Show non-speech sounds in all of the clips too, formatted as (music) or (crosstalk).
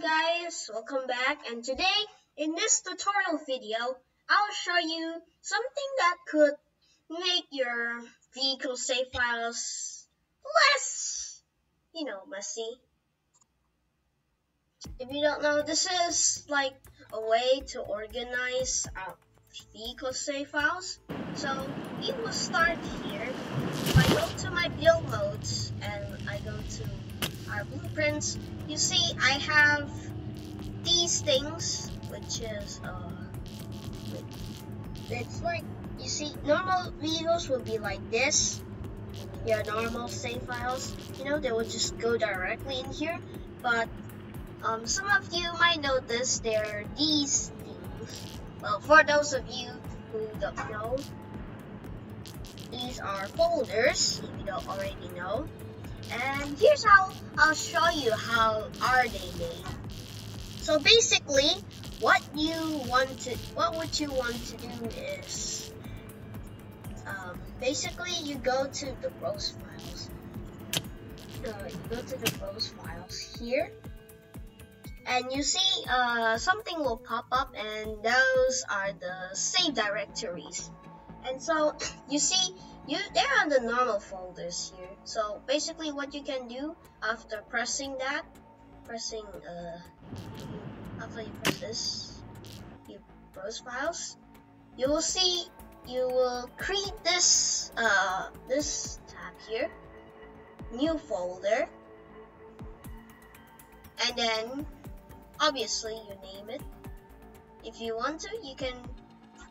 guys, welcome back and today in this tutorial video I'll show you something that could make your vehicle save files less, you know, messy. If you don't know, this is like a way to organize our vehicle save files. So we will start here. To our blueprints, you see I have these things, which is, uh, it's like, you see, normal vehicles will be like this. Your normal save files, you know, they will just go directly in here. But um, some of you might notice there are these things. Well, for those of you who don't know, these are folders, if you don't already know. And here's how I'll show you how are they made. So basically, what you want to, what would you want to do is, um, basically you go to the browse files. Uh, you go to the browse files here, and you see uh, something will pop up, and those are the save directories. And so (clears throat) you see you they're on the normal folders here. So basically what you can do after pressing that, pressing uh after you press this, you browse files, you will see you will create this uh this tab here, new folder, and then obviously you name it. If you want to, you can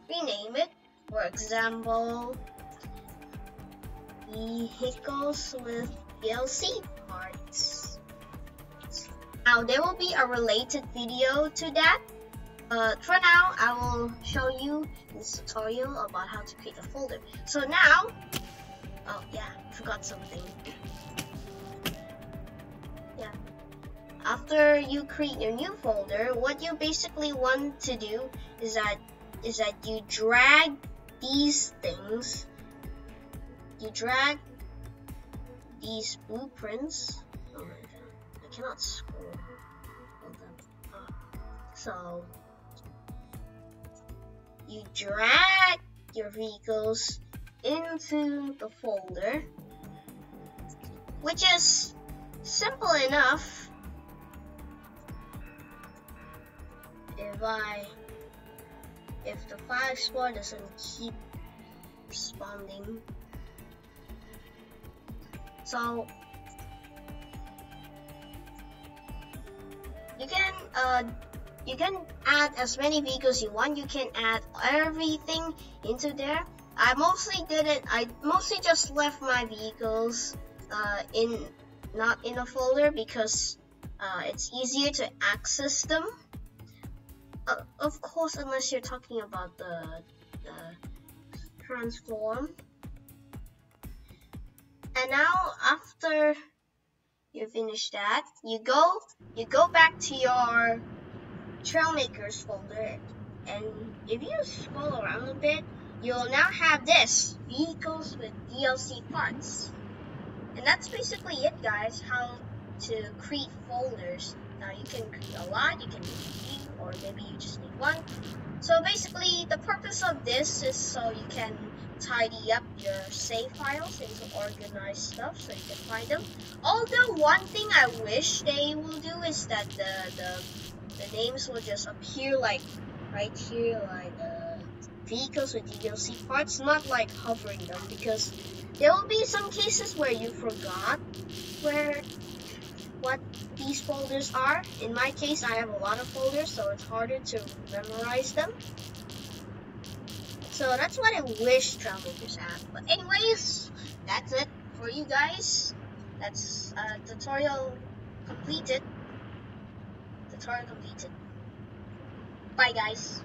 rename it for example, vehicles with DLC parts. Now there will be a related video to that. But for now, I will show you this tutorial about how to create a folder. So now, oh yeah, forgot something. Yeah. After you create your new folder, what you basically want to do is that is that you drag these things, you drag these blueprints. Oh my god, I cannot scroll. So, you drag your vehicles into the folder, which is simple enough. If I if the file explorer doesn't keep responding. So you can uh, you can add as many vehicles you want. You can add everything into there. I mostly did it. I mostly just left my vehicles uh, in not in a folder because uh, it's easier to access them uh, of course, unless you're talking about the, the transform. Now, after you finish that, you go you go back to your Trailmakers folder, and if you scroll around a bit, you'll now have this vehicles with DLC parts. And that's basically it, guys. How to create folders. Now you can create a lot, you can create or maybe you just need one. So basically, the purpose of this is so you can tidy up your save files into organize stuff so you can find them. Although one thing I wish they will do is that the the, the names will just appear like right here like uh, vehicles with DLC parts, not like hovering them because there will be some cases where you forgot where what these folders are. In my case, I have a lot of folders, so it's harder to memorize them. So that's what I wish Trailmakers had. But anyways, that's it for you guys. That's uh, tutorial completed. Tutorial completed. Bye guys.